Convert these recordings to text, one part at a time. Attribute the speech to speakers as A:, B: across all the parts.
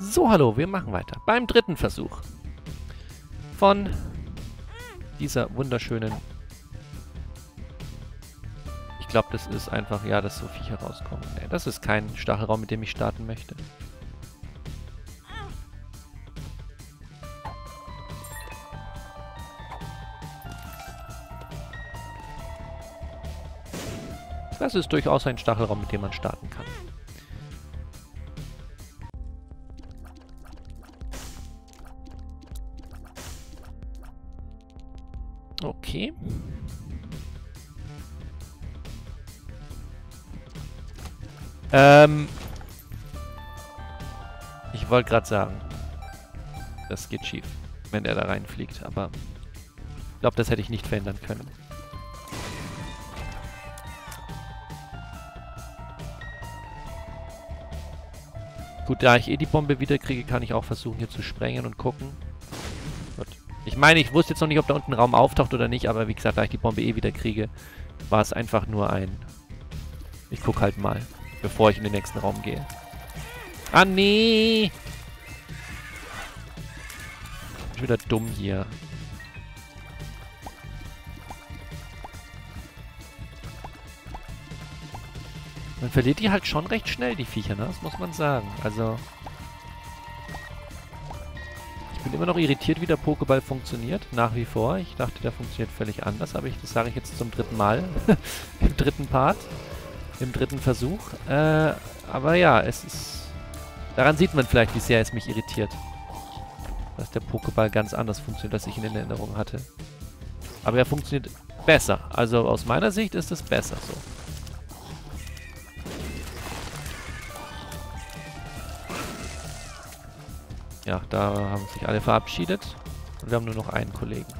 A: So, hallo, wir machen weiter. Beim dritten Versuch. Von dieser wunderschönen... Ich glaube, das ist einfach, ja, dass so Viecher rauskommen. Nee, das ist kein Stachelraum, mit dem ich starten möchte. Das ist durchaus ein Stachelraum, mit dem man starten kann. Ähm. Ich wollte gerade sagen, das geht schief, wenn er da reinfliegt, aber ich glaube, das hätte ich nicht verändern können. Gut, da ich eh die Bombe wieder kriege, kann ich auch versuchen hier zu sprengen und gucken. Gut. Ich meine, ich wusste jetzt noch nicht, ob da unten ein Raum auftaucht oder nicht, aber wie gesagt, da ich die Bombe eh wieder kriege, war es einfach nur ein... Ich guck halt mal, bevor ich in den nächsten Raum gehe. Ah, nee! Ich bin wieder dumm hier. Man verliert die halt schon recht schnell, die Viecher, ne? Das muss man sagen. Also... Ich bin immer noch irritiert, wie der Pokéball funktioniert. Nach wie vor. Ich dachte, der funktioniert völlig anders, aber ich, das sage ich jetzt zum dritten Mal. Im dritten Part. Im dritten Versuch. Äh, aber ja, es ist... Daran sieht man vielleicht, wie sehr es mich irritiert. Dass der Pokéball ganz anders funktioniert, als ich ihn in Erinnerung hatte. Aber er funktioniert besser. Also aus meiner Sicht ist es besser so. Ja, da haben sich alle verabschiedet. Und wir haben nur noch einen Kollegen.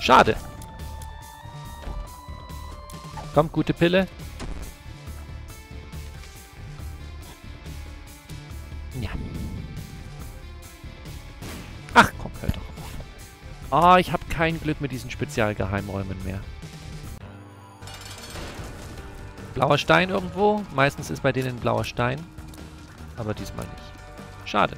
A: Schade. Kommt, gute Pille. Oh, ich habe kein Glück mit diesen Spezialgeheimräumen mehr. Blauer Stein irgendwo. Meistens ist bei denen blauer Stein. Aber diesmal nicht. Schade.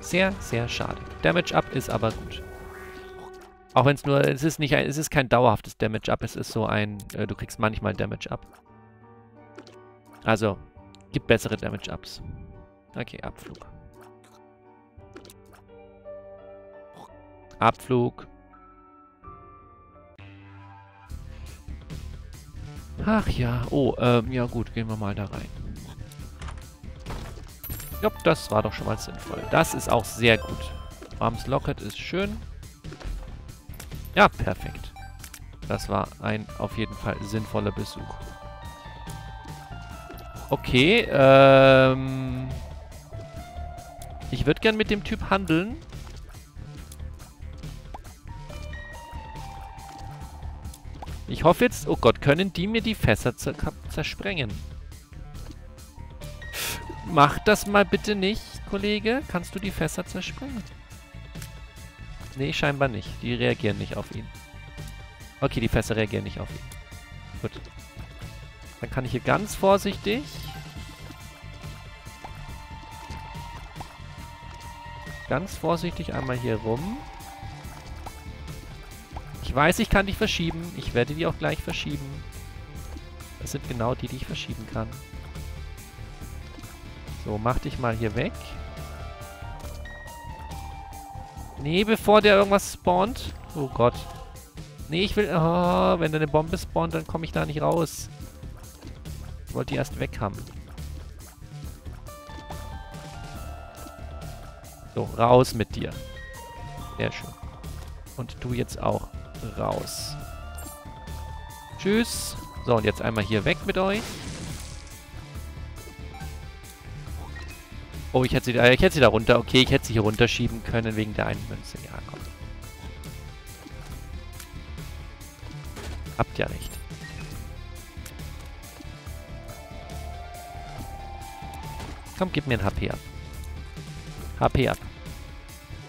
A: Sehr, sehr schade. Damage Up ist aber gut. Auch wenn es nur, es ist nicht, ein, es ist kein dauerhaftes Damage Up, es ist so ein, äh, du kriegst manchmal Damage Up. Also, gibt bessere Damage Ups. Okay, Abflug. Abflug. Ach ja, oh, ähm, ja gut, gehen wir mal da rein. Ja, das war doch schon mal sinnvoll. Das ist auch sehr gut. Arms Locket ist schön. Ja, perfekt. Das war ein auf jeden Fall sinnvoller Besuch. Okay, ähm... Ich würde gern mit dem Typ handeln. Ich hoffe jetzt... Oh Gott, können die mir die Fässer zersprengen? Mach das mal bitte nicht, Kollege. Kannst du die Fässer zerspringen? Nee, scheinbar nicht. Die reagieren nicht auf ihn. Okay, die Fässer reagieren nicht auf ihn. Gut. Dann kann ich hier ganz vorsichtig... Ganz vorsichtig einmal hier rum. Ich weiß, ich kann dich verschieben. Ich werde die auch gleich verschieben. Das sind genau die, die ich verschieben kann. So, mach dich mal hier weg. Nee, bevor der irgendwas spawnt. Oh Gott. Nee, ich will... Oh, wenn da eine Bombe spawnt, dann komme ich da nicht raus. Ich wollte die erst weg haben. So, raus mit dir. Sehr schön. Und du jetzt auch raus. Tschüss. So, und jetzt einmal hier weg mit euch. Oh, ich hätte sie, äh, ich hätte sie da runter. Okay, ich hätte sie hier runterschieben können wegen der einen Münze. Ja, komm. Habt ja recht. Komm, gib mir ein HP ab. HP ab.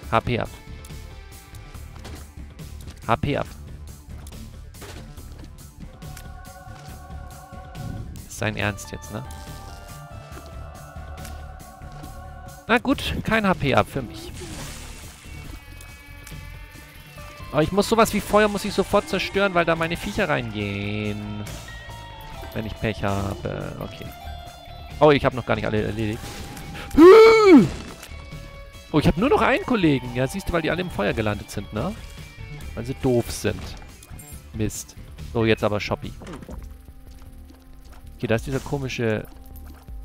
A: HP ab. HP ab. sein Ernst jetzt, ne? Na gut, kein HP ab für mich. Aber ich muss sowas wie Feuer muss ich sofort zerstören, weil da meine Viecher reingehen. Wenn ich Pech habe. Okay. Oh, ich habe noch gar nicht alle erledigt. Oh, ich habe nur noch einen Kollegen. Ja, siehst du, weil die alle im Feuer gelandet sind, ne? Weil sie doof sind. Mist. So, jetzt aber Shoppi. Okay, da ist dieser komische...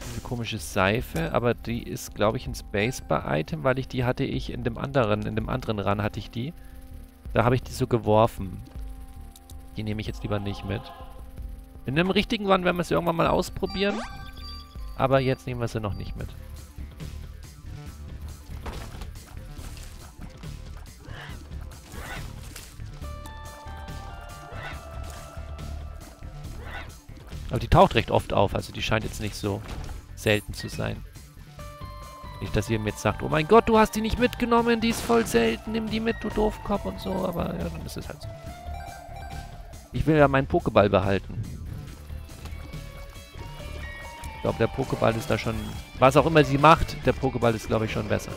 A: Diese komische Seife, aber die ist, glaube ich, ein Spacebar-Item, weil ich die hatte ich in dem anderen, in dem anderen Run hatte ich die. Da habe ich die so geworfen. Die nehme ich jetzt lieber nicht mit. In einem richtigen Run werden wir es irgendwann mal ausprobieren. Aber jetzt nehmen wir sie noch nicht mit. Aber die taucht recht oft auf, also die scheint jetzt nicht so selten zu sein. Nicht, dass ihr mir jetzt sagt, oh mein Gott, du hast die nicht mitgenommen, die ist voll selten, nimm die mit, du Doofkopf und so, aber ja, dann ist es halt so. Ich will ja meinen Pokéball behalten. Glaube, der Pokéball ist da schon... Was auch immer sie macht, der Pokéball ist, glaube ich, schon besser.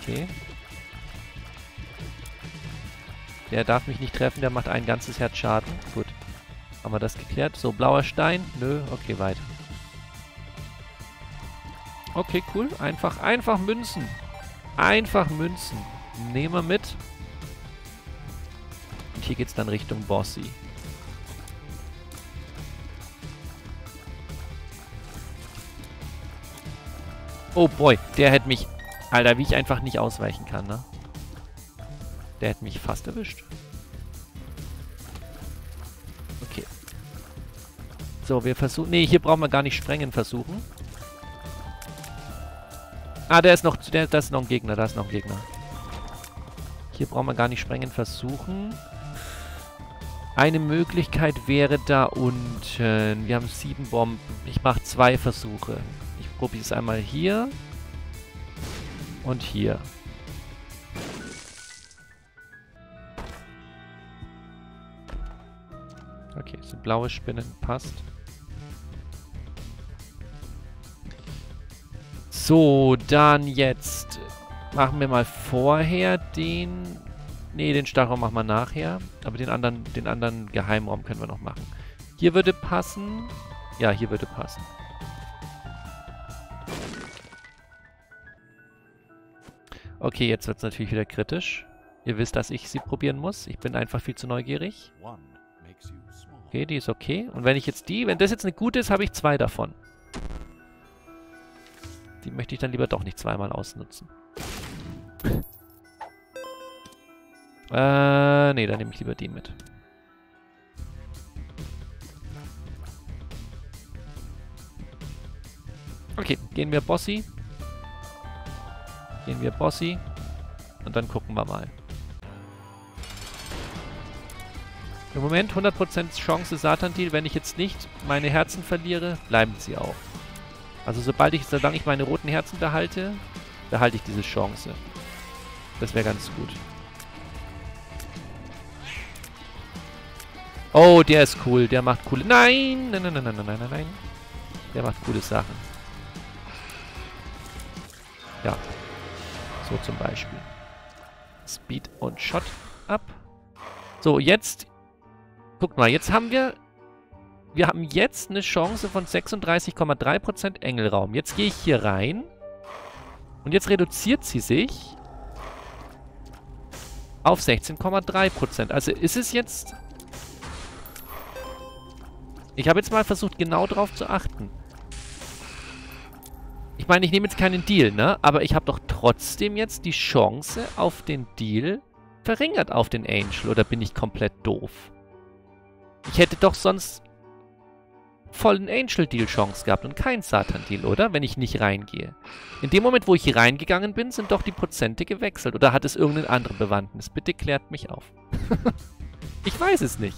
A: Okay. Der darf mich nicht treffen, der macht ein ganzes Herz Schaden. Gut. Haben wir das geklärt? So, blauer Stein. Nö, okay, weiter. Okay, cool. Einfach, einfach Münzen. Einfach Münzen. Nehmen wir mit. Hier geht's dann Richtung Bossy. Oh boy, der hätte mich... Alter, wie ich einfach nicht ausweichen kann, ne? Der hätte mich fast erwischt. Okay. So, wir versuchen... Ne, hier brauchen wir gar nicht sprengen versuchen. Ah, der ist noch... Der, das ist noch ein Gegner, da ist noch ein Gegner. Hier brauchen wir gar nicht sprengen versuchen. Eine Möglichkeit wäre da unten. Wir haben sieben Bomben. Ich mache zwei Versuche. Ich probiere es einmal hier. Und hier. Okay, so blaue Spinnen passt. So, dann jetzt machen wir mal vorher den... Ne, den Stachraum machen wir nachher. Aber den anderen, den anderen Geheimraum können wir noch machen. Hier würde passen. Ja, hier würde passen. Okay, jetzt wird es natürlich wieder kritisch. Ihr wisst, dass ich sie probieren muss. Ich bin einfach viel zu neugierig. Okay, die ist okay. Und wenn ich jetzt die, wenn das jetzt eine gute ist, habe ich zwei davon. Die möchte ich dann lieber doch nicht zweimal ausnutzen. Äh, nee, dann nehme ich lieber die mit. Okay, gehen wir Bossy. Gehen wir Bossy. Und dann gucken wir mal. Im Moment 100% Chance Satan-Deal. Wenn ich jetzt nicht meine Herzen verliere, bleiben sie auch. Also sobald ich, solange ich meine roten Herzen behalte, behalte ich diese Chance. Das wäre ganz gut. Oh, der ist cool. Der macht coole... Nein! Nein, nein, nein, nein, nein, nein, nein. Der macht coole Sachen. Ja. So zum Beispiel. Speed und Shot ab. So, jetzt Guckt mal, jetzt haben wir... Wir haben jetzt eine Chance von 36,3% Engelraum. Jetzt gehe ich hier rein. Und jetzt reduziert sie sich auf 16,3%. Also ist es jetzt... Ich habe jetzt mal versucht, genau drauf zu achten. Ich meine, ich nehme jetzt keinen Deal, ne? Aber ich habe doch trotzdem jetzt die Chance auf den Deal verringert auf den Angel. Oder bin ich komplett doof? Ich hätte doch sonst vollen Angel-Deal-Chance gehabt und kein Satan-Deal, oder? Wenn ich nicht reingehe. In dem Moment, wo ich hier reingegangen bin, sind doch die Prozente gewechselt. Oder hat es irgendeinen anderen Bewandtnis? Bitte klärt mich auf. ich weiß es nicht.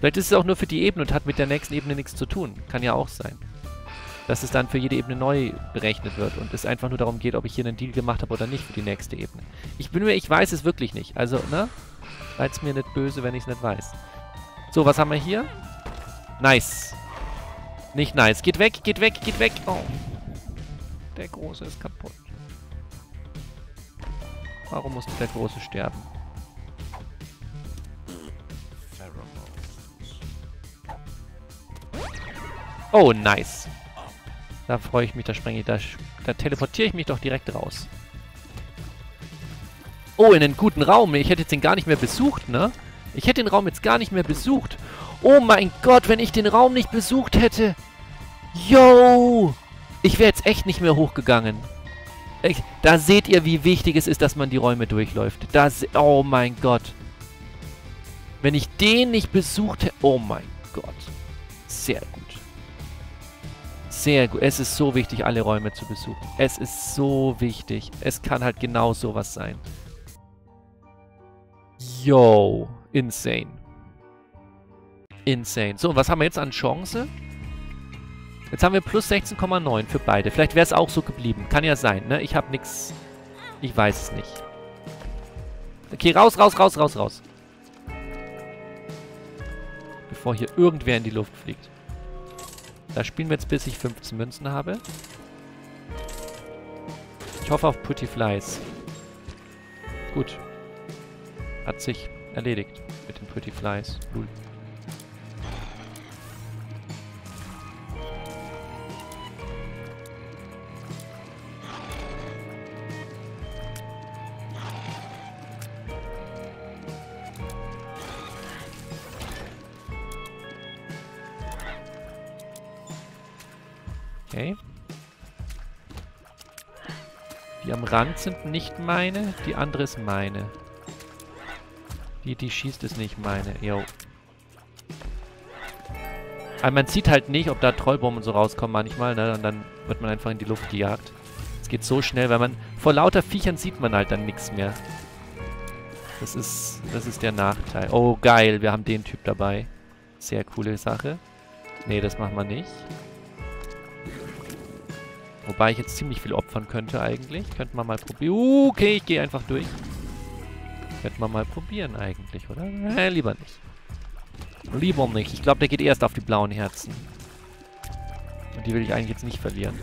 A: Vielleicht ist es auch nur für die Ebene und hat mit der nächsten Ebene nichts zu tun. Kann ja auch sein. dass es dann für jede Ebene neu berechnet wird und es einfach nur darum geht, ob ich hier einen Deal gemacht habe oder nicht für die nächste Ebene. Ich bin mir, ich weiß es wirklich nicht. Also, ne? Seid's mir nicht böse, wenn ich es nicht weiß. So, was haben wir hier? Nice. Nicht nice. Geht weg, geht weg, geht weg. Oh. Der Große ist kaputt. Warum musste der Große sterben? Oh, nice. Da freue ich mich, da sprenge ich, da, da teleportiere ich mich doch direkt raus. Oh, in einen guten Raum. Ich hätte jetzt den gar nicht mehr besucht, ne? Ich hätte den Raum jetzt gar nicht mehr besucht. Oh mein Gott, wenn ich den Raum nicht besucht hätte. Yo! Ich wäre jetzt echt nicht mehr hochgegangen. Ich, da seht ihr, wie wichtig es ist, dass man die Räume durchläuft. Das, oh mein Gott. Wenn ich den nicht besucht hätte... Oh mein Gott. Sehr gut. Sehr gut. Es ist so wichtig, alle Räume zu besuchen. Es ist so wichtig. Es kann halt genau sowas sein. Yo. Insane. Insane. So, und was haben wir jetzt an Chance? Jetzt haben wir plus 16,9 für beide. Vielleicht wäre es auch so geblieben. Kann ja sein, ne? Ich habe nichts... Ich weiß es nicht. Okay, raus, raus, raus, raus, raus. Bevor hier irgendwer in die Luft fliegt. Da spielen wir jetzt, bis ich 15 Münzen habe. Ich hoffe auf Pretty Flies. Gut. Hat sich erledigt mit den Pretty Flies. Cool. Rand sind nicht meine, die andere ist meine. Die, die schießt, ist nicht meine. Jo. Aber man sieht halt nicht, ob da Trollbomben so rauskommen manchmal, ne? Und dann wird man einfach in die Luft gejagt. Es geht so schnell, weil man... Vor lauter Viechern sieht man halt dann nichts mehr. Das ist... Das ist der Nachteil. Oh, geil. Wir haben den Typ dabei. Sehr coole Sache. Nee, das machen wir nicht. Wobei ich jetzt ziemlich viel opfern könnte eigentlich. Könnte man mal probieren. Uh, okay, ich gehe einfach durch. Könnte man mal probieren eigentlich, oder? Äh, lieber nicht. Lieber nicht. Ich glaube, der geht erst auf die blauen Herzen. Und die will ich eigentlich jetzt nicht verlieren.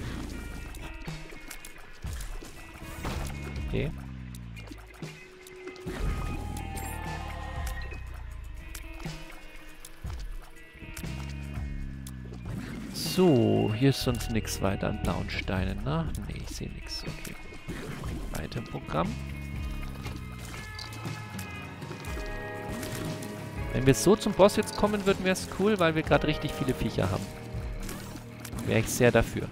A: Okay. So, hier ist sonst nichts weiter an blauen Steinen, ne? Ne, ich sehe nichts. Okay. Weiter im Programm. Wenn wir so zum Boss jetzt kommen würden, wäre es cool, weil wir gerade richtig viele Viecher haben. Wäre ich sehr dafür.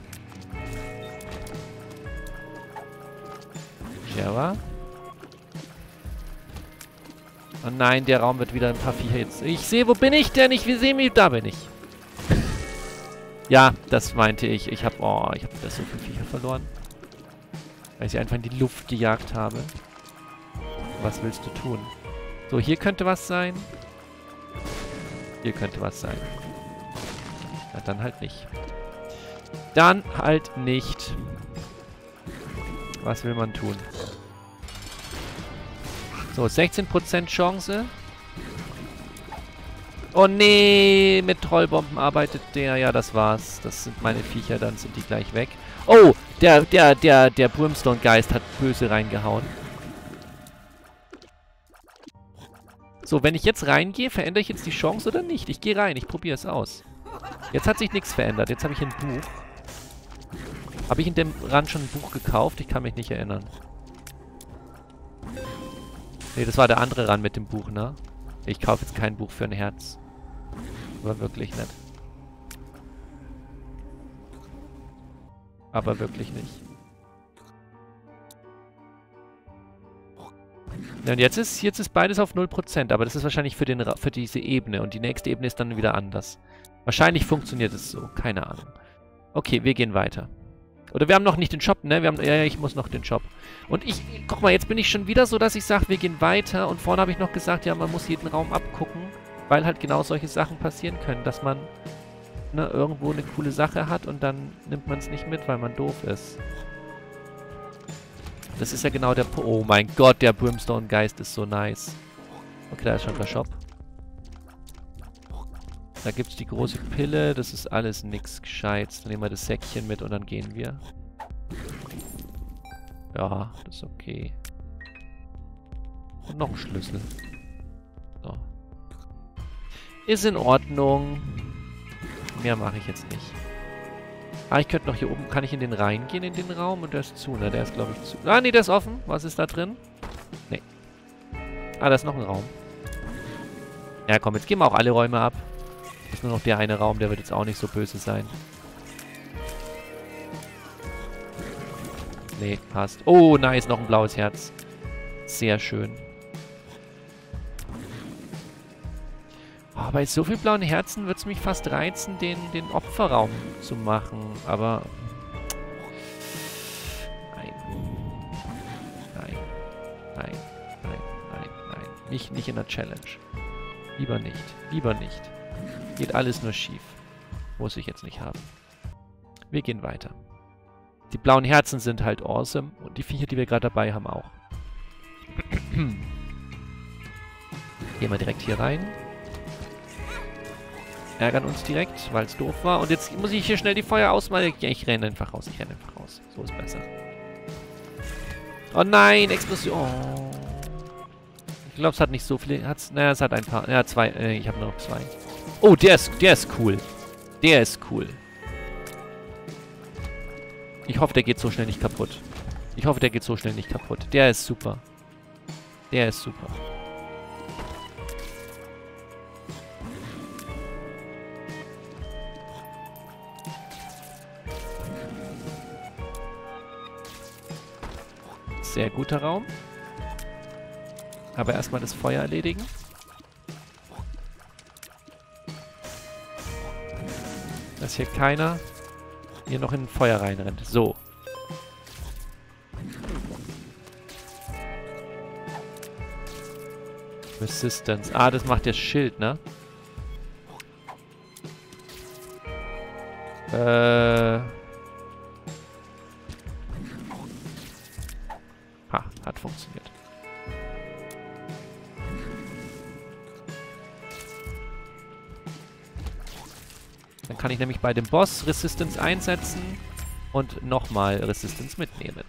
A: Java. Oh nein, der Raum wird wieder ein paar Viecher jetzt... Ich sehe, wo bin ich denn? Ich sehe mich, da bin ich. Ja, das meinte ich. Ich habe, oh, ich habe wieder so viele Viecher verloren. Weil ich sie einfach in die Luft gejagt habe. Was willst du tun? So, hier könnte was sein. Hier könnte was sein. Ja, dann halt nicht. Dann halt nicht. Was will man tun? So, 16% Chance. Oh nee, mit Trollbomben arbeitet der. Ja, das war's. Das sind meine Viecher, dann sind die gleich weg. Oh, der, der, der, der Brimstone-Geist hat böse reingehauen. So, wenn ich jetzt reingehe, verändere ich jetzt die Chance oder nicht? Ich gehe rein, ich probiere es aus. Jetzt hat sich nichts verändert. Jetzt habe ich ein Buch. Habe ich in dem Rand schon ein Buch gekauft? Ich kann mich nicht erinnern. Nee, das war der andere Rand mit dem Buch, ne? Ich kaufe jetzt kein Buch für ein Herz. Aber wirklich nicht. Aber wirklich nicht. Ja, und jetzt ist, jetzt ist beides auf 0%, aber das ist wahrscheinlich für, den, für diese Ebene und die nächste Ebene ist dann wieder anders. Wahrscheinlich funktioniert es so, keine Ahnung. Okay, wir gehen weiter. Oder wir haben noch nicht den Shop, ne? Wir haben, ja, ich muss noch den Shop. Und ich, guck mal, jetzt bin ich schon wieder so, dass ich sage, wir gehen weiter. Und vorne habe ich noch gesagt, ja, man muss jeden Raum abgucken. Weil halt genau solche Sachen passieren können, dass man ne, irgendwo eine coole Sache hat und dann nimmt man es nicht mit, weil man doof ist. Das ist ja genau der... Po oh mein Gott, der Brimstone-Geist ist so nice. Okay, da ist schon der Shop. Da gibt es die große Pille. Das ist alles nix Gescheites. Dann nehmen wir das Säckchen mit und dann gehen wir. Ja, das ist okay. Und noch ein Schlüssel. Ist in Ordnung. Mehr mache ich jetzt nicht. Ah, ich könnte noch hier oben... Kann ich in den reingehen, in den Raum? Und der ist zu, ne? Der ist, glaube ich, zu. Ah, nee, der ist offen. Was ist da drin? Nee. Ah, da ist noch ein Raum. Ja, komm, jetzt gehen wir auch alle Räume ab. Ist nur noch der eine Raum, der wird jetzt auch nicht so böse sein. Nee, passt. Oh, nice, noch ein blaues Herz. Sehr schön. Bei so vielen blauen Herzen wird es mich fast reizen, den, den Opferraum zu machen. Aber... Nein. Nein. Nein. Nein. Nein. Nein. Nicht, nicht in der Challenge. Lieber nicht. Lieber nicht. Geht alles nur schief. Muss ich jetzt nicht haben. Wir gehen weiter. Die blauen Herzen sind halt awesome. Und die Viecher, die wir gerade dabei haben, auch. Gehen wir direkt hier rein. Ärgern uns direkt, weil es doof war. Und jetzt muss ich hier schnell die Feuer ausmalen. Ja, ich renne einfach raus. Ich renne einfach raus. So ist besser. Oh nein, Explosion. Ich glaube, es hat nicht so viele. Hat's, naja, es hat ein paar. Ja, zwei. Äh, ich habe nur noch zwei. Oh, der ist, der ist cool. Der ist cool. Ich hoffe, der geht so schnell nicht kaputt. Ich hoffe, der geht so schnell nicht kaputt. Der ist super. Der ist super. Sehr guter Raum. Aber erstmal das Feuer erledigen. Dass hier keiner hier noch in ein Feuer reinrennt. So. Resistance. Ah, das macht der Schild, ne? Äh... bei dem Boss Resistance einsetzen und nochmal Resistance mitnehmen.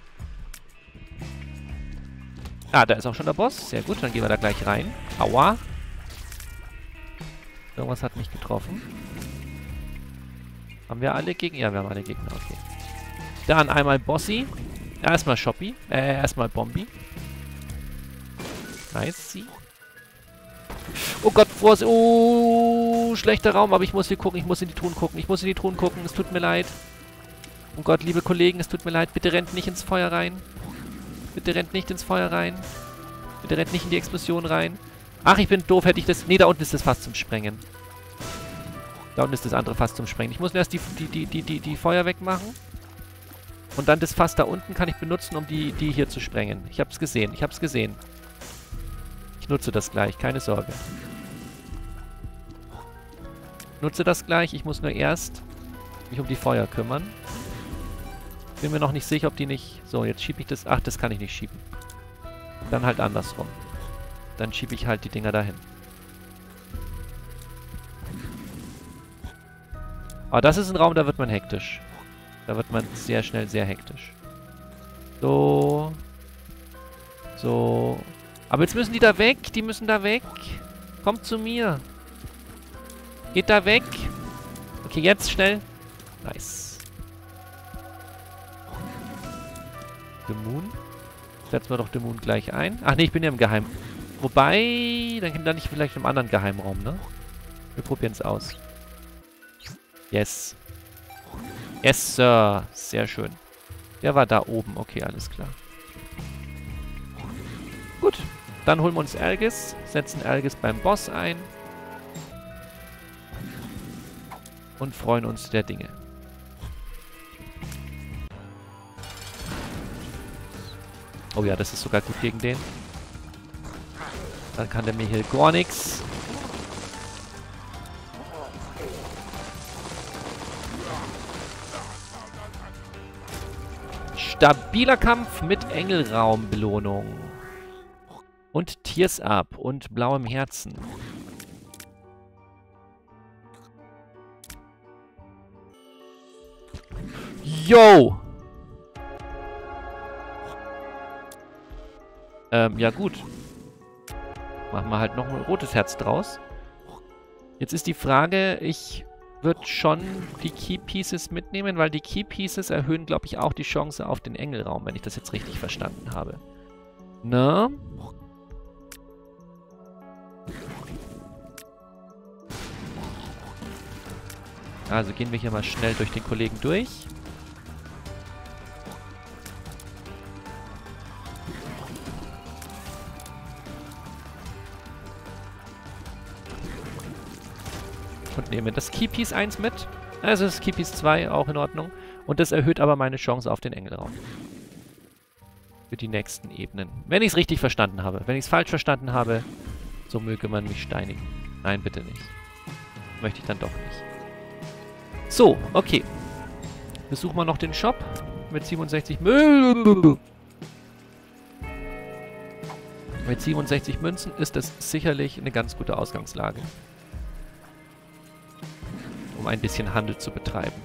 A: Ah, da ist auch schon der Boss. Sehr gut, dann gehen wir da gleich rein. Aua. Irgendwas hat mich getroffen. Haben wir alle Gegner? Ja, wir haben alle Gegner, okay. Dann einmal Bossy. Erstmal Shoppy. Äh, erstmal Bombi. Nice. Oh Gott, Vorsicht. Oh, schlechter Raum, aber ich muss hier gucken. Ich muss in die Truhen gucken. Ich muss in die Truhen gucken. Es tut mir leid. Oh Gott, liebe Kollegen, es tut mir leid. Bitte rennt nicht ins Feuer rein. Bitte rennt nicht ins Feuer rein. Bitte rennt nicht in die Explosion rein. Ach, ich bin doof. Hätte ich das... Nee, da unten ist das Fass zum Sprengen. Da unten ist das andere Fass zum Sprengen. Ich muss erst die, die, die, die, die, die Feuer wegmachen. Und dann das Fass da unten kann ich benutzen, um die, die hier zu sprengen. Ich hab's gesehen. Ich hab's gesehen. Ich nutze das gleich. Keine Sorge. Nutze das gleich. Ich muss nur erst mich um die Feuer kümmern. Bin mir noch nicht sicher, ob die nicht... So, jetzt schiebe ich das... Ach, das kann ich nicht schieben. Dann halt andersrum. Dann schiebe ich halt die Dinger dahin. Aber das ist ein Raum, da wird man hektisch. Da wird man sehr schnell sehr hektisch. So. So. Aber jetzt müssen die da weg. Die müssen da weg. Kommt zu mir. Geht da weg. Okay, jetzt schnell. Nice. The Moon. Setzen wir doch The Moon gleich ein. Ach nee, ich bin ja im Geheim. Wobei, dann lande ich vielleicht im anderen Geheimraum, ne? Wir probieren es aus. Yes. Yes, Sir. Sehr schön. Der war da oben. Okay, alles klar. Gut. Dann holen wir uns Algis. Setzen Algis beim Boss ein. und freuen uns der Dinge. Oh ja, das ist sogar gut gegen den. Dann kann der mir hier gar nichts. Stabiler Kampf mit Engelraumbelohnung. Und Tiers-Up und blauem Herzen. Yo! Ähm, ja gut. Machen wir halt noch ein rotes Herz draus. Jetzt ist die Frage, ich würde schon die Key Pieces mitnehmen, weil die Key Pieces erhöhen, glaube ich, auch die Chance auf den Engelraum, wenn ich das jetzt richtig verstanden habe. Na? Also gehen wir hier mal schnell durch den Kollegen durch. Und nehmen das Keypiece 1 mit. Also das Keypiece 2 auch in Ordnung. Und das erhöht aber meine Chance auf den Engelraum. Für die nächsten Ebenen. Wenn ich es richtig verstanden habe. Wenn ich es falsch verstanden habe, so möge man mich steinigen. Nein, bitte nicht. Möchte ich dann doch nicht. So, okay. Besuchen wir noch den Shop mit 67 Münzen. Mit 67 Münzen ist das sicherlich eine ganz gute Ausgangslage. Um ein bisschen Handel zu betreiben.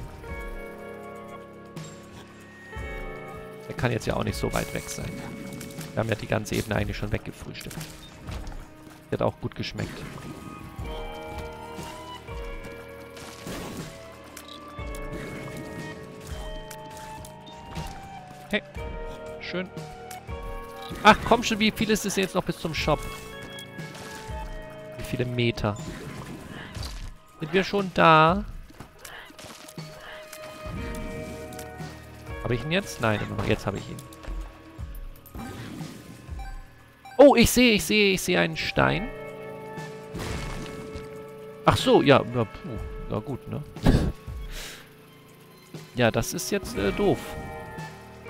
A: Der kann jetzt ja auch nicht so weit weg sein. Wir haben ja die ganze Ebene eigentlich schon weggefrühstückt. Der hat auch gut geschmeckt. Hey, schön. Ach, komm schon, wie viel ist es jetzt noch bis zum Shop? Wie viele Meter? Sind wir schon da? Habe ich ihn jetzt? Nein, jetzt habe ich ihn. Oh, ich sehe, ich sehe, ich sehe einen Stein. Ach so, ja, ja, puh, ja gut, ne? ja, das ist jetzt äh, doof.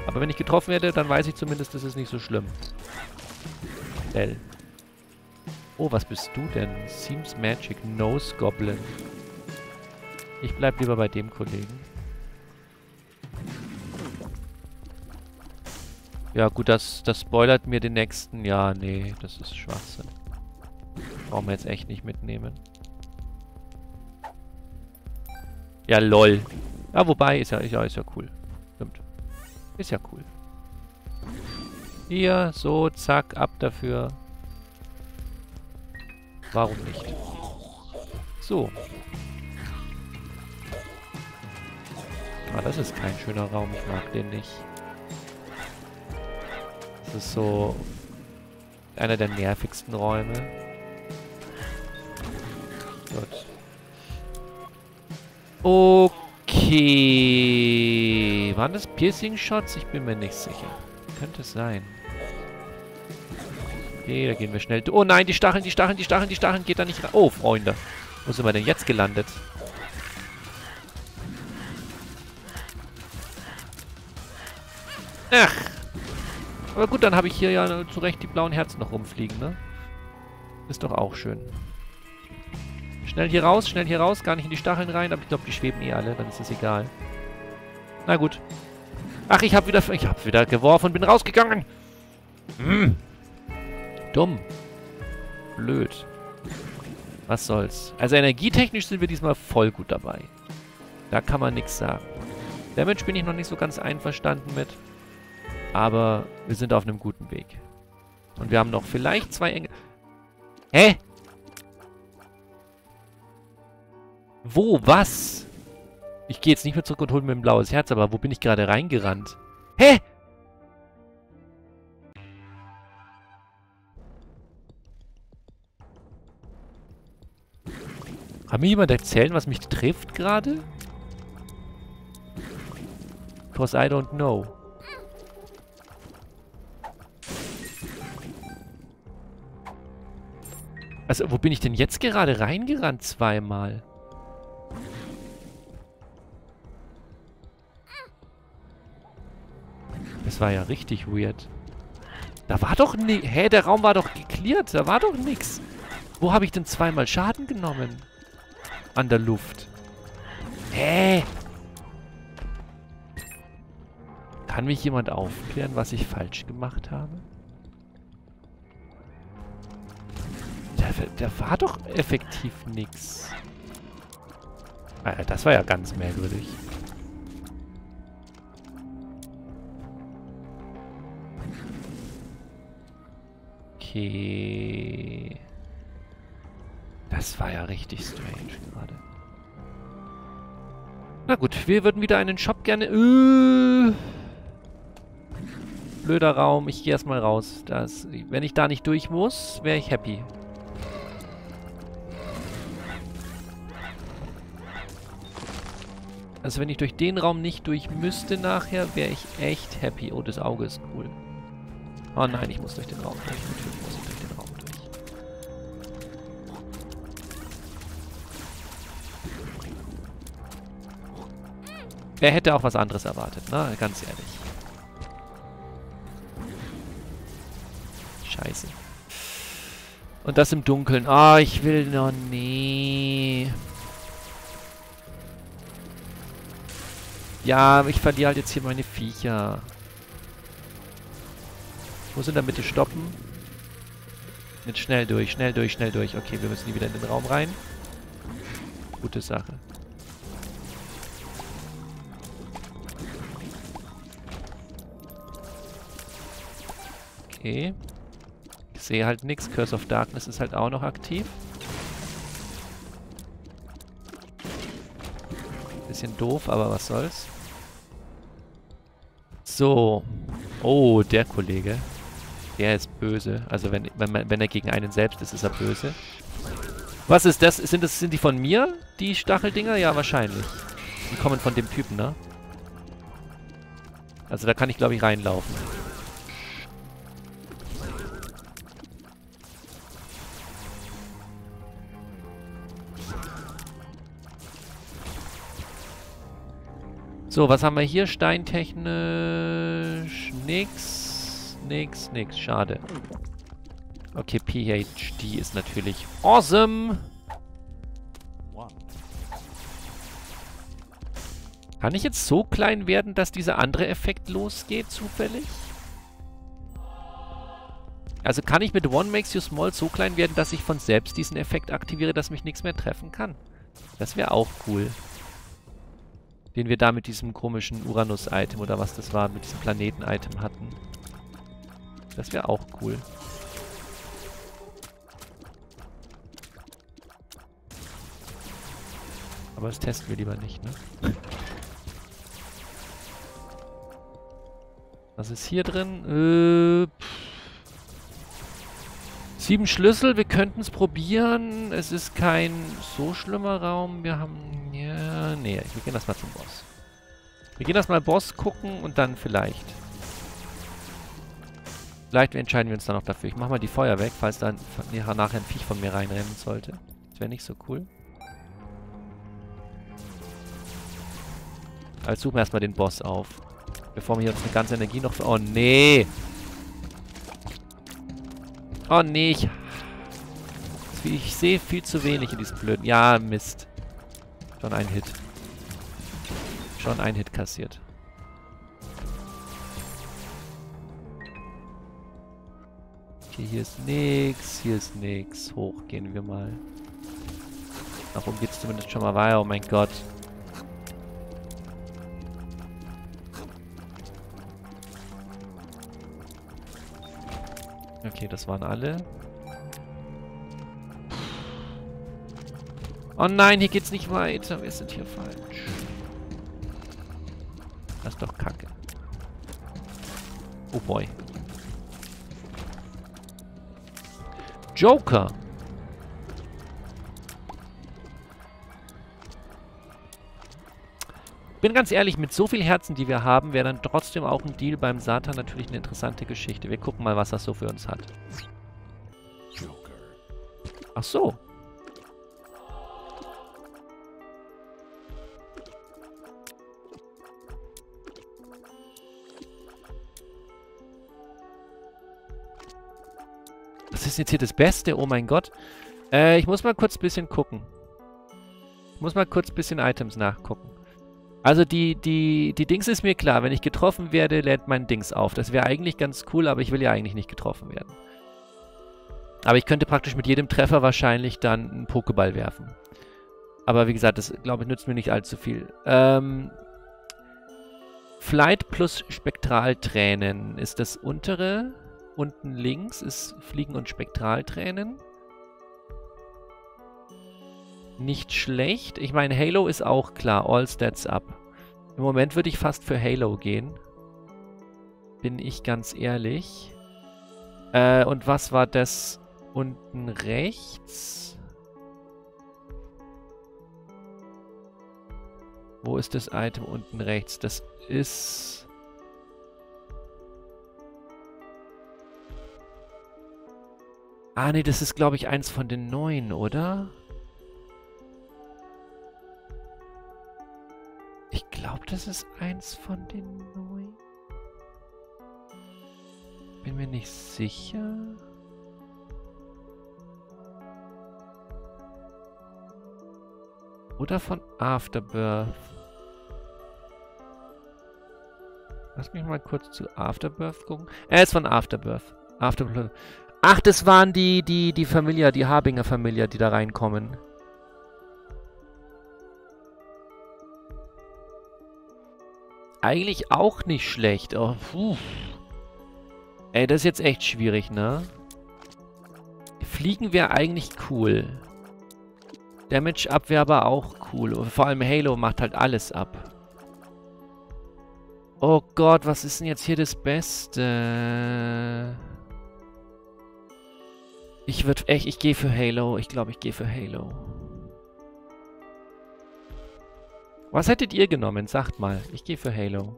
A: Aber wenn ich getroffen werde, dann weiß ich zumindest, das ist nicht so schlimm. L. Oh, was bist du denn? Seems Magic Nose Goblin. Ich bleib lieber bei dem Kollegen. Ja gut, das, das spoilert mir den nächsten. Ja, nee, das ist Schwachsinn. Brauchen wir jetzt echt nicht mitnehmen. Ja, lol. Ja, wobei, ist ja, ist ja, ist ja cool. Stimmt. Ist ja cool. Hier, so, zack, ab dafür. Warum nicht? So. Ah, das ist kein schöner Raum. Ich mag den nicht. Das ist so einer der nervigsten Räume. Gut. Okay. Waren das Piercing-Shots? Ich bin mir nicht sicher. Könnte es sein. Okay, da gehen wir schnell. Oh nein, die Stacheln, die Stacheln, die Stacheln, die Stacheln. Geht da nicht rein. Oh, Freunde. Wo sind wir denn jetzt gelandet? Ach. Aber gut, dann habe ich hier ja zu Recht die blauen Herzen noch rumfliegen, ne? Ist doch auch schön. Schnell hier raus, schnell hier raus. Gar nicht in die Stacheln rein, aber ich glaube, die schweben eh alle. Dann ist es egal. Na gut. Ach, ich habe wieder, ich habe wieder geworfen und bin rausgegangen. Hm. Dumm. Blöd. Was soll's. Also energietechnisch sind wir diesmal voll gut dabei. Da kann man nichts sagen. Damage bin ich noch nicht so ganz einverstanden mit. Aber wir sind auf einem guten Weg. Und wir haben noch vielleicht zwei Engel... Hä? Wo? Was? Ich gehe jetzt nicht mehr zurück und hole mir ein blaues Herz, aber wo bin ich gerade reingerannt? Hä? Kann mir jemand erzählen, was mich trifft gerade? Because I don't know. Also, wo bin ich denn jetzt gerade reingerannt zweimal? Das war ja richtig weird. Da war doch ni... Hä, der Raum war doch geklärt. Da war doch nix. Wo habe ich denn zweimal Schaden genommen? An der Luft. Hä? Kann mich jemand aufklären, was ich falsch gemacht habe? Der, der war doch effektiv nix. Das war ja ganz merkwürdig. Okay. Das war ja richtig strange gerade. Na gut, wir würden wieder einen Shop gerne... Äh, blöder Raum. Ich gehe erstmal raus. Das, wenn ich da nicht durch muss, wäre ich happy. Also wenn ich durch den Raum nicht durch müsste nachher, wäre ich echt happy. Oh, das Auge ist cool. Oh nein, ich muss durch den Raum. Natürlich muss ich Wer hätte auch was anderes erwartet, ne? Ganz ehrlich. Scheiße. Und das im Dunkeln. Ah, oh, ich will noch... Nee. Ja, ich verliere halt jetzt hier meine Viecher. Ich muss in der Mitte stoppen. Jetzt schnell durch, schnell durch, schnell durch. Okay, wir müssen hier wieder in den Raum rein. Gute Sache. Okay. Ich sehe halt nichts. Curse of Darkness ist halt auch noch aktiv. Bisschen doof, aber was soll's. So. Oh, der Kollege. Der ist böse. Also wenn, wenn, wenn er gegen einen selbst ist, ist er böse. Was ist das? Sind, das? sind die von mir, die Stacheldinger? Ja, wahrscheinlich. Die kommen von dem Typen, ne? Also da kann ich, glaube ich, reinlaufen. So, was haben wir hier? Steintechnisch nix. Nix, nix. Schade. Okay, PhD ist natürlich awesome. Kann ich jetzt so klein werden, dass dieser andere Effekt losgeht, zufällig? Also kann ich mit One Makes You Small so klein werden, dass ich von selbst diesen Effekt aktiviere, dass mich nichts mehr treffen kann? Das wäre auch cool den wir da mit diesem komischen Uranus-Item oder was das war, mit diesem Planeten-Item hatten. Das wäre auch cool. Aber das testen wir lieber nicht, ne? Was ist hier drin? Äh, Sieben Schlüssel, wir könnten es probieren. Es ist kein so schlimmer Raum. Wir haben ja, nee, wir gehen erstmal zum Boss. Wir gehen erstmal Boss gucken und dann vielleicht. Vielleicht entscheiden wir uns dann noch dafür. Ich mach mal die Feuer weg, falls dann nachher ein Viech von mir reinrennen sollte. Das wäre nicht so cool. Also suchen wir erstmal den Boss auf. Bevor wir hier uns eine ganze Energie noch... Oh, nee! Oh, nee, ich... Ich sehe viel zu wenig in diesem blöden... Ja, Mist. Schon ein Hit. Schon ein Hit kassiert. Okay, hier ist nix, hier ist nix. Hoch gehen wir mal. Nach oben geht's zumindest schon mal weiter. Oh mein Gott. Okay, das waren alle. Oh nein, hier geht's nicht weiter. Wir sind hier falsch. Das ist doch kacke. Oh boy. Joker. Bin ganz ehrlich, mit so viel Herzen, die wir haben, wäre dann trotzdem auch ein Deal beim Satan natürlich eine interessante Geschichte. Wir gucken mal, was das so für uns hat. Ach so. ist jetzt hier das Beste? Oh mein Gott. Äh, ich muss mal kurz ein bisschen gucken. Ich muss mal kurz ein bisschen Items nachgucken. Also die, die, die Dings ist mir klar. Wenn ich getroffen werde, lädt mein Dings auf. Das wäre eigentlich ganz cool, aber ich will ja eigentlich nicht getroffen werden. Aber ich könnte praktisch mit jedem Treffer wahrscheinlich dann einen Pokéball werfen. Aber wie gesagt, das glaube ich nützt mir nicht allzu viel. Ähm, Flight plus Spektraltränen ist das untere. Unten links ist Fliegen und Spektraltränen. Nicht schlecht. Ich meine, Halo ist auch klar. All Stats up. Im Moment würde ich fast für Halo gehen. Bin ich ganz ehrlich. Äh, und was war das unten rechts? Wo ist das Item unten rechts? Das ist... Ah, nee, das ist, glaube ich, eins von den neuen, oder? Glaube, das ist eins von den neuen. Bin mir nicht sicher. Oder von Afterbirth. Lass mich mal kurz zu Afterbirth gucken. Er ist von Afterbirth. Afterbirth. Ach, das waren die, die, die Familie, die Habinger Familie, die da reinkommen. Eigentlich auch nicht schlecht. Oh, puh. Ey, das ist jetzt echt schwierig, ne? Fliegen wäre eigentlich cool. Damage-Abwehr aber auch cool. Und vor allem Halo macht halt alles ab. Oh Gott, was ist denn jetzt hier das Beste? Ich würde echt, ich gehe für Halo. Ich glaube, ich gehe für Halo. Was hättet ihr genommen? Sagt mal. Ich gehe für Halo.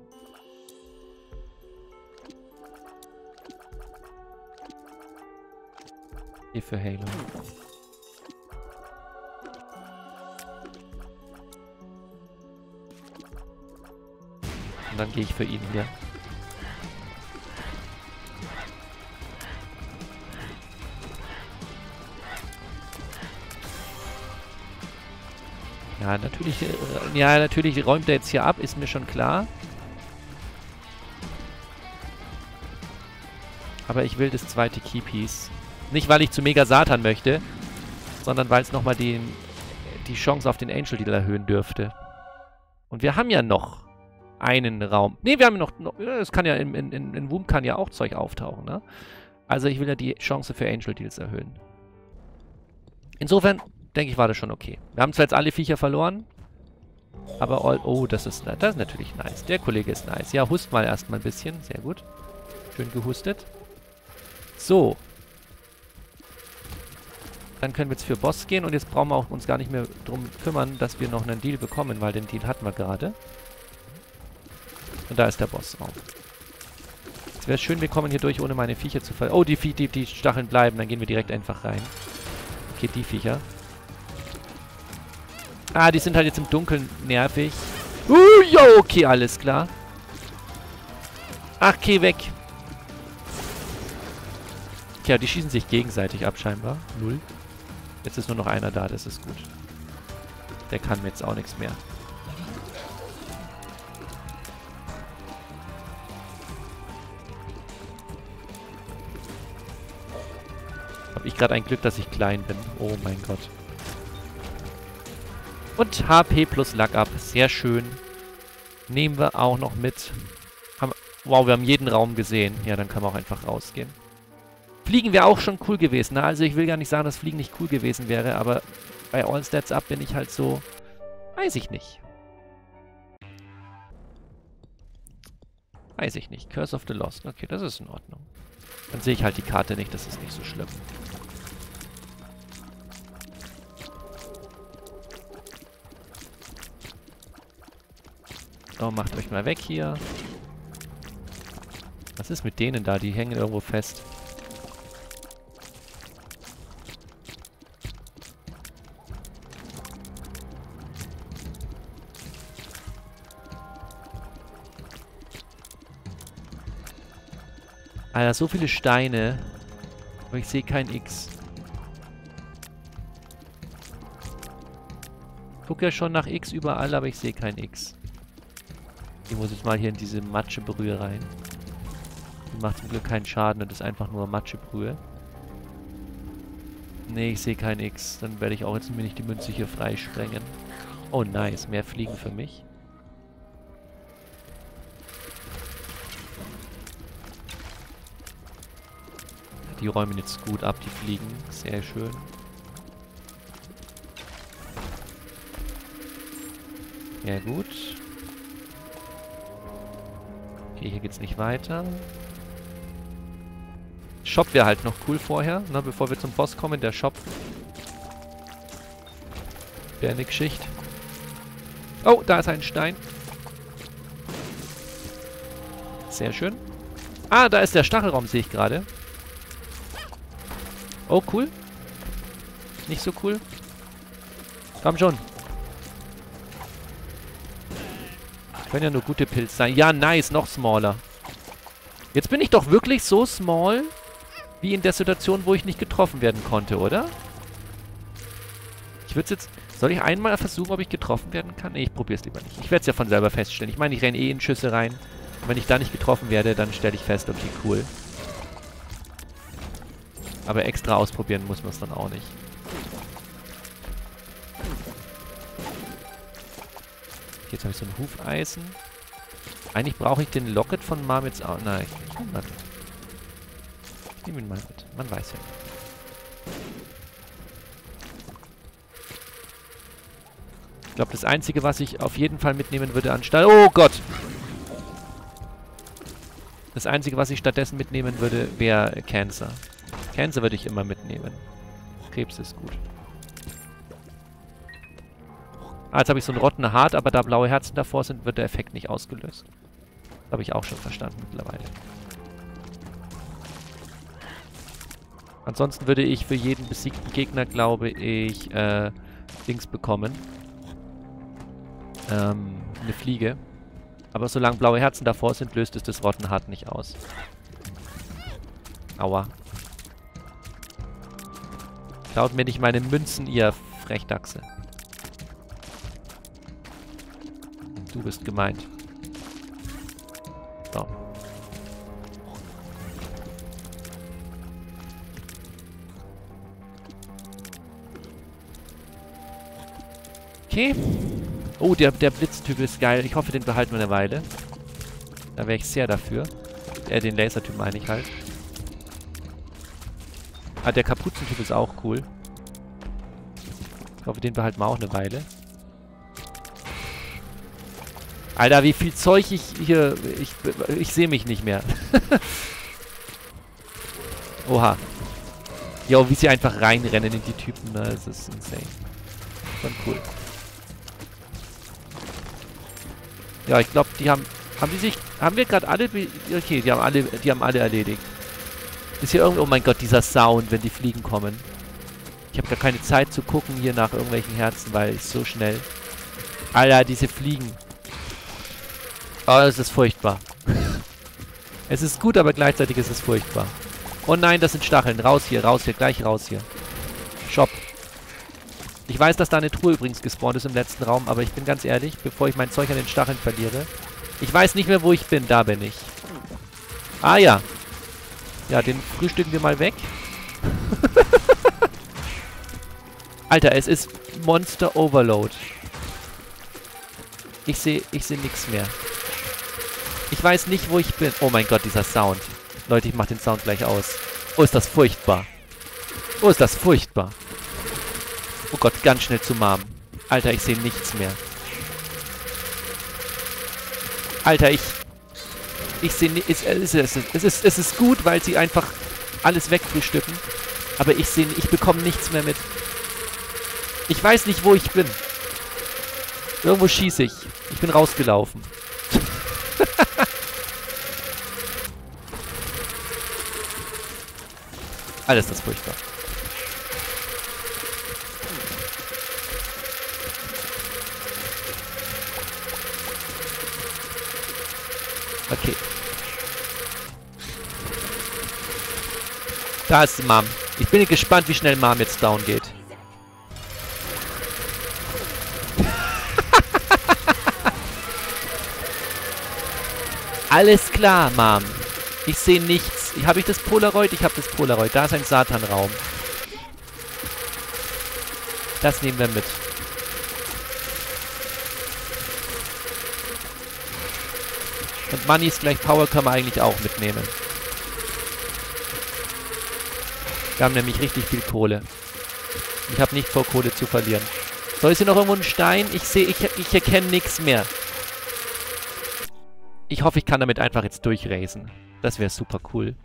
A: Ich gehe für Halo. Und dann gehe ich für ihn hier. Ja, natürlich, äh, ja, natürlich räumt er jetzt hier ab, ist mir schon klar. Aber ich will das zweite Keypiece. Nicht, weil ich zu Mega Satan möchte, sondern weil es nochmal die Chance auf den Angel Deal erhöhen dürfte. Und wir haben ja noch einen Raum. Ne, wir haben noch, es kann ja, in, in, in Womb kann ja auch Zeug auftauchen, ne? Also ich will ja die Chance für Angel Deals erhöhen. Insofern denke ich, war das schon okay. Wir haben zwar jetzt alle Viecher verloren, aber all, oh, das ist, das ist natürlich nice. Der Kollege ist nice. Ja, hust mal erstmal ein bisschen. Sehr gut. Schön gehustet. So. Dann können wir jetzt für Boss gehen und jetzt brauchen wir auch uns gar nicht mehr drum kümmern, dass wir noch einen Deal bekommen, weil den Deal hatten wir gerade. Und da ist der Bossraum. Es wäre schön, wir kommen hier durch, ohne meine Viecher zu verlieren. Oh, die, die, die Stacheln bleiben. Dann gehen wir direkt einfach rein. Okay, die Viecher. Ah, die sind halt jetzt im Dunkeln nervig. Uh, ja, okay, alles klar. Ach, geh weg. Tja, die schießen sich gegenseitig ab, scheinbar. Null. Jetzt ist nur noch einer da, das ist gut. Der kann mir jetzt auch nichts mehr. Habe ich gerade ein Glück, dass ich klein bin. Oh mein Gott. Und HP plus Luck Up. Sehr schön. Nehmen wir auch noch mit. Wow, wir haben jeden Raum gesehen. Ja, dann können wir auch einfach rausgehen. Fliegen wäre auch schon cool gewesen. Ne? Also ich will gar nicht sagen, dass Fliegen nicht cool gewesen wäre, aber bei All Stats Up bin ich halt so... Weiß ich nicht. Weiß ich nicht. Curse of the Lost. Okay, das ist in Ordnung. Dann sehe ich halt die Karte nicht, das ist nicht so schlimm. So, macht euch mal weg hier. Was ist mit denen da? Die hängen irgendwo fest. Alter, so viele Steine. Aber ich sehe kein X. Ich gucke ja schon nach X überall, aber ich sehe kein X. Ich muss jetzt mal hier in diese Matschebrühe rein. Die macht zum Glück keinen Schaden und ist einfach nur Matschebrühe. Nee, ich sehe kein X. Dann werde ich auch jetzt nicht die Münze hier freisprengen. Oh, nice. Mehr Fliegen für mich. Die räumen jetzt gut ab, die Fliegen. Sehr schön. Ja, gut. Okay, hier geht's nicht weiter. Shop wäre halt noch cool vorher, ne, bevor wir zum Boss kommen. Der Shop wäre eine Geschichte. Oh, da ist ein Stein. Sehr schön. Ah, da ist der Stachelraum, sehe ich gerade. Oh, cool. Nicht so cool. Komm schon. Können ja nur gute Pilze sein. Ja, nice. Noch smaller. Jetzt bin ich doch wirklich so small, wie in der Situation, wo ich nicht getroffen werden konnte, oder? Ich würde jetzt... Soll ich einmal versuchen, ob ich getroffen werden kann? Nee, ich probiere es lieber nicht. Ich werde es ja von selber feststellen. Ich meine, ich renne eh in Schüsse rein. Und wenn ich da nicht getroffen werde, dann stelle ich fest, okay, cool. Aber extra ausprobieren muss man es dann auch nicht. Jetzt habe ich so ein Hufeisen. Eigentlich brauche ich den Locket von jetzt auch. Nein, mit. Ich nehme ihn mal mit. Man weiß ja. Ich glaube, das Einzige, was ich auf jeden Fall mitnehmen würde anstatt... Oh Gott! Das Einzige, was ich stattdessen mitnehmen würde, wäre Cancer. Cancer würde ich immer mitnehmen. Krebs ist gut. Ah, jetzt habe ich so ein rotten Hart, aber da blaue Herzen davor sind, wird der Effekt nicht ausgelöst. Habe ich auch schon verstanden mittlerweile. Ansonsten würde ich für jeden besiegten Gegner, glaube ich, äh, Dings bekommen. Ähm, eine Fliege. Aber solange blaue Herzen davor sind, löst es das Rottenhart nicht aus. Aua. Klaut mir nicht meine Münzen, ihr Frechdachse. Du bist gemeint. So. Okay. Oh, der, der Blitztyp ist geil. Ich hoffe, den behalten wir eine Weile. Da wäre ich sehr dafür. Äh, den Lasertyp meine ich halt. Ah, der Kapuzentyp ist auch cool. Ich hoffe, den behalten wir auch eine Weile. Alter, wie viel Zeug ich hier... Ich, ich sehe mich nicht mehr. Oha. Jo, wie sie einfach reinrennen in die Typen, ne? Das ist insane. Schon cool. Ja, ich glaube, die haben... Haben die sich... Haben wir gerade alle... Okay, die haben alle... Die haben alle erledigt. Ist hier irgendwie... Oh mein Gott, dieser Sound, wenn die Fliegen kommen. Ich habe gar keine Zeit zu gucken hier nach irgendwelchen Herzen, weil ich so schnell... Alter, diese Fliegen. Oh, es ist furchtbar. es ist gut, aber gleichzeitig ist es furchtbar. Oh nein, das sind Stacheln. Raus hier, raus hier, gleich raus hier. Shop. Ich weiß, dass da eine Truhe übrigens gespawnt ist im letzten Raum, aber ich bin ganz ehrlich, bevor ich mein Zeug an den Stacheln verliere. Ich weiß nicht mehr, wo ich bin. Da bin ich. Ah ja. Ja, den frühstücken wir mal weg. Alter, es ist Monster Overload. Ich sehe ich sehe nichts mehr. Ich weiß nicht, wo ich bin. Oh mein Gott, dieser Sound. Leute, ich mach den Sound gleich aus. Oh, ist das furchtbar. Oh, ist das furchtbar. Oh Gott, ganz schnell zu Mom. Alter, ich sehe nichts mehr. Alter, ich... Ich sehe. Es, es, es, es, ist, es ist gut, weil sie einfach alles wegfrühstücken. Aber ich sehe... Ich bekomme nichts mehr mit. Ich weiß nicht, wo ich bin. Irgendwo schieße ich. Ich bin rausgelaufen. Alles das furchtbar. Okay. Da ist Mom. Ich bin gespannt, wie schnell Mom jetzt down geht. Alles klar, Mom. Ich sehe nichts. Habe ich das Polaroid? Ich habe das Polaroid. Da ist ein Satanraum. Das nehmen wir mit. Und Moneys gleich Power können wir eigentlich auch mitnehmen. Wir haben nämlich richtig viel Kohle. Ich habe nicht vor, Kohle zu verlieren. So, ist hier noch irgendwo ein Stein? Ich sehe, ich, ich erkenne nichts mehr. Ich hoffe, ich kann damit einfach jetzt durchracen. Das wäre super cool.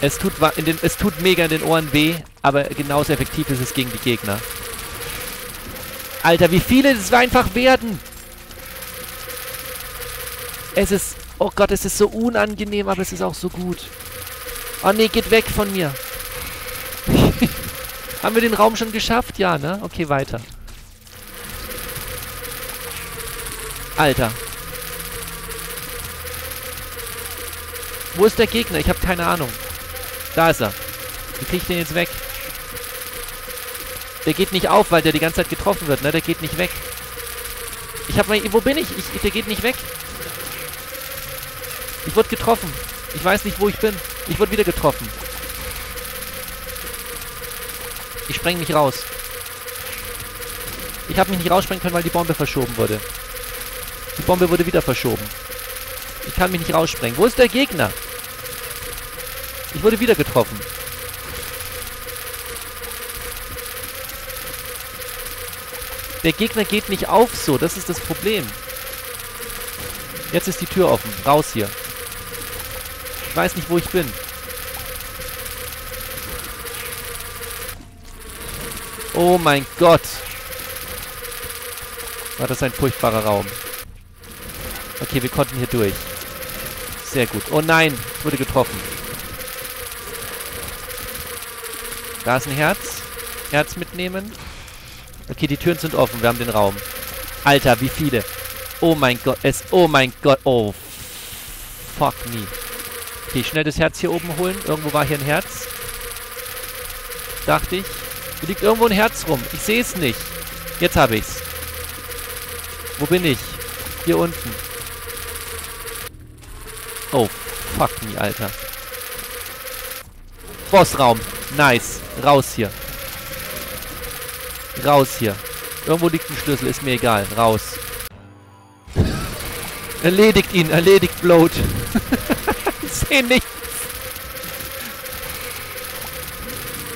A: Es tut, den, es tut mega in den Ohren weh, aber genauso effektiv ist es gegen die Gegner. Alter, wie viele es einfach werden! Es ist... Oh Gott, es ist so unangenehm, aber es ist auch so gut. Oh nee, geht weg von mir. Haben wir den Raum schon geschafft? Ja, ne? Okay, weiter. Alter. Wo ist der Gegner? Ich habe keine Ahnung. Da ist er. Wie krieg ich den jetzt weg? Der geht nicht auf, weil der die ganze Zeit getroffen wird, ne? Der geht nicht weg. Ich hab mal... Wo bin ich? ich? Der geht nicht weg. Ich wurde getroffen. Ich weiß nicht, wo ich bin. Ich wurde wieder getroffen. Ich spreng mich raus. Ich habe mich nicht raussprengen können, weil die Bombe verschoben wurde. Die Bombe wurde wieder verschoben. Ich kann mich nicht raussprengen. Wo ist der Gegner? Ich wurde wieder getroffen. Der Gegner geht nicht auf so. Das ist das Problem. Jetzt ist die Tür offen. Raus hier. Ich weiß nicht, wo ich bin. Oh mein Gott. War das ein furchtbarer Raum. Okay, wir konnten hier durch. Sehr gut. Oh nein, ich wurde getroffen. Da ist ein Herz. Herz mitnehmen. Okay, die Türen sind offen. Wir haben den Raum. Alter, wie viele. Oh mein Gott. Es, oh mein Gott. Oh. Fuck me. Okay, schnell das Herz hier oben holen. Irgendwo war hier ein Herz. Dachte ich. Hier liegt irgendwo ein Herz rum. Ich sehe es nicht. Jetzt habe ich's. Wo bin ich? Hier unten. Oh, fuck me, Alter. Bossraum. Nice. Raus hier. Raus hier. Irgendwo liegt ein Schlüssel. Ist mir egal. Raus. Erledigt ihn. Erledigt Bloat. ich sehe nichts.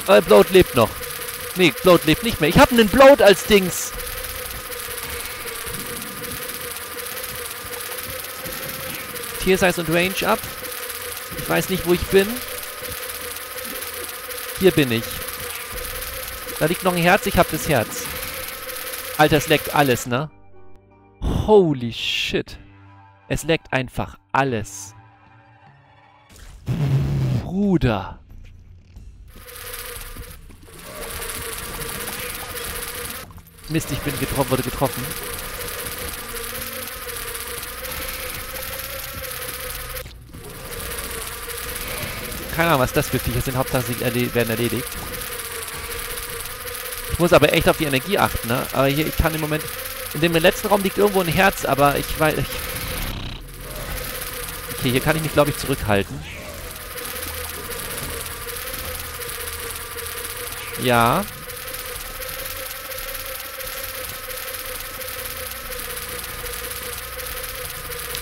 A: Äh, Bloat lebt noch. Nee, Bloat lebt nicht mehr. Ich habe einen Bloat als Dings. Tier Size und Range ab. Ich weiß nicht, wo ich bin. Hier bin ich. Da liegt noch ein Herz. Ich habe das Herz. Alter, es leckt alles, ne? Holy shit. Es leckt einfach alles. Bruder. Mist, ich bin getroffen, wurde getroffen. Keine Ahnung, was das für Viecher sind. Hauptsache, sie erle werden erledigt. Ich muss aber echt auf die Energie achten, ne? Aber hier, ich kann im Moment... In dem letzten Raum liegt irgendwo ein Herz, aber ich weiß... Ich okay, hier kann ich mich, glaube ich, zurückhalten. Ja.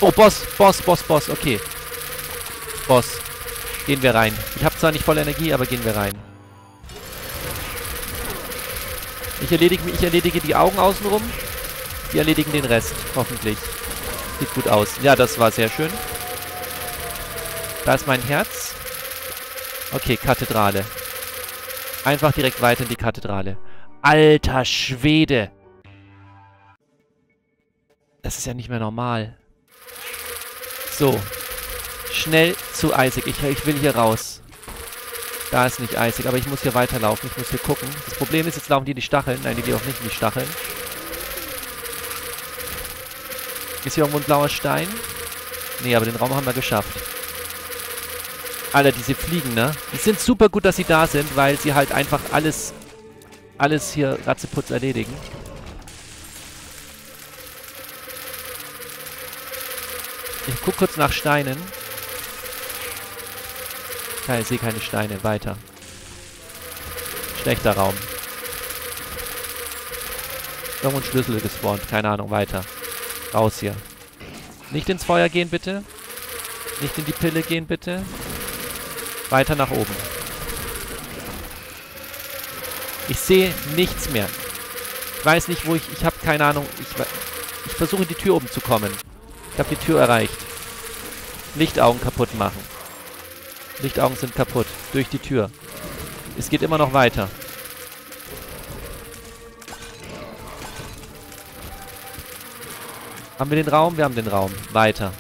A: Oh, Boss, Boss, Boss, Boss, okay. Boss. Gehen wir rein. Ich habe zwar nicht voll Energie, aber gehen wir rein. Ich erledige, ich erledige die Augen außenrum. Die erledigen den Rest, hoffentlich. Sieht gut aus. Ja, das war sehr schön. Da ist mein Herz. Okay, Kathedrale. Einfach direkt weiter in die Kathedrale. Alter Schwede! Das ist ja nicht mehr normal. So. Schnell zu Isaac. Ich, ich will hier raus. Da ist nicht Isaac, aber ich muss hier weiterlaufen. Ich muss hier gucken. Das Problem ist, jetzt laufen die in die Stacheln. Nein, die gehen auch nicht in die Stacheln. Ist hier irgendwo ein blauer Stein? Nee, aber den Raum haben wir geschafft. Alter, diese Fliegen, ne? Die sind super gut, dass sie da sind, weil sie halt einfach alles, alles hier ratzeputz erledigen. guck kurz nach Steinen. Ich sehe keine Steine. Weiter. Schlechter Raum. Irgendwo ein Schlüssel gespawnt. Keine Ahnung. Weiter. Raus hier. Nicht ins Feuer gehen, bitte. Nicht in die Pille gehen, bitte. Weiter nach oben. Ich sehe nichts mehr. Ich weiß nicht, wo ich... Ich habe keine Ahnung. Ich, ich versuche die Tür oben zu kommen. Ich habe die Tür erreicht. Lichtaugen kaputt machen. Lichtaugen sind kaputt. Durch die Tür. Es geht immer noch weiter. Haben wir den Raum? Wir haben den Raum. Weiter.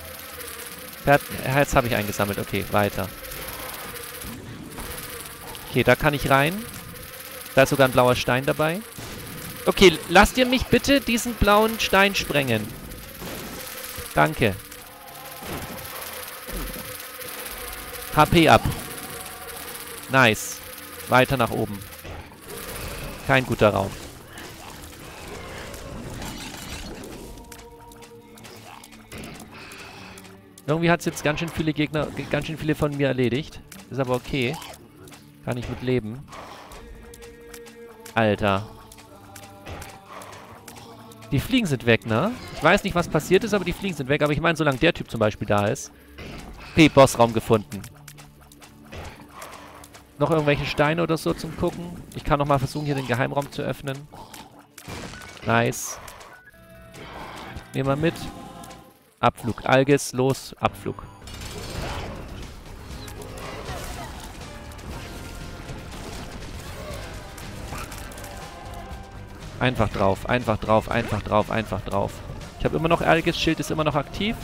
A: Herz habe ich eingesammelt. Okay, weiter. Okay, da kann ich rein. Da ist sogar ein blauer Stein dabei. Okay, lasst ihr mich bitte diesen blauen Stein sprengen. Danke. HP ab. Nice. Weiter nach oben. Kein guter Raum. Irgendwie hat es jetzt ganz schön viele Gegner, ganz schön viele von mir erledigt. Ist aber okay. Kann ich mit leben. Alter. Die Fliegen sind weg, ne? Ich weiß nicht, was passiert ist, aber die Fliegen sind weg. Aber ich meine, solange der Typ zum Beispiel da ist. Okay, Bossraum gefunden. Noch irgendwelche Steine oder so zum Gucken. Ich kann nochmal versuchen, hier den Geheimraum zu öffnen. Nice. Nehmen wir mit. Abflug. Alges, los, Abflug. Einfach drauf, einfach drauf, einfach drauf, einfach drauf. Ich habe immer noch Alges, Schild ist immer noch aktiv.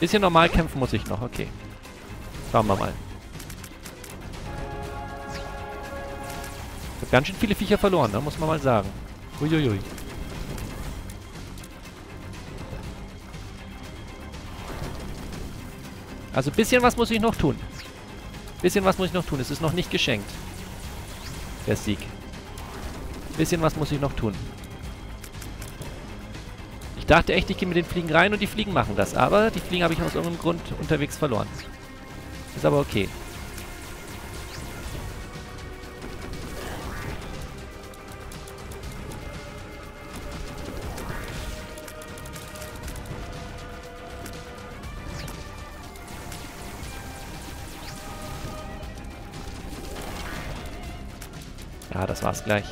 A: Bisschen normal kämpfen muss ich noch, okay. Schauen wir mal. Ich habe ganz schön viele Viecher verloren, ne? muss man mal sagen. Uiuiui. Also bisschen was muss ich noch tun. Bisschen was muss ich noch tun. Es ist noch nicht geschenkt. Der Sieg. Bisschen was muss ich noch tun. Ich dachte echt, ich gehe mit den Fliegen rein und die Fliegen machen das. Aber die Fliegen habe ich aus irgendeinem Grund unterwegs verloren. Ist aber okay. Ja, das war's gleich.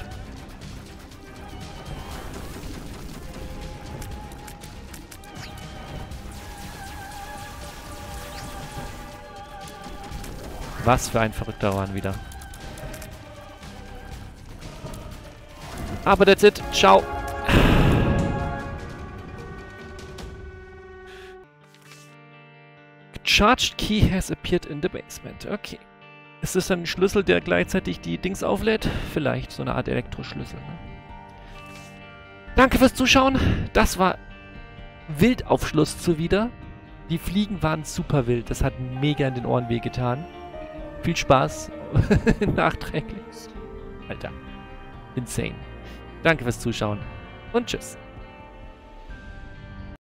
A: Was für ein verrückter Mann wieder. Aber that's it. Ciao. Charged key has appeared in the basement. Okay. Ist das ein Schlüssel, der gleichzeitig die Dings auflädt? Vielleicht so eine Art Elektroschlüssel. Ne? Danke fürs Zuschauen. Das war Wildaufschluss zuwider. Die Fliegen waren super wild. Das hat mega in den Ohren wehgetan. Viel Spaß. Nachträglich. Alter. Insane. Danke fürs Zuschauen. Und tschüss.